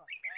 Oh, yeah.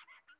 Ha ha ha!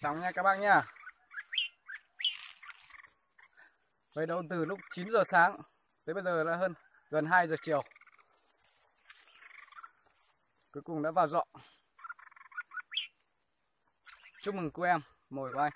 Xong nha các bác nha. Vây đâu từ lúc 9 giờ sáng Tới bây giờ đã hơn gần 2 giờ chiều. Cuối cùng đã vào dọn Chúc mừng cô em, Mồi của anh.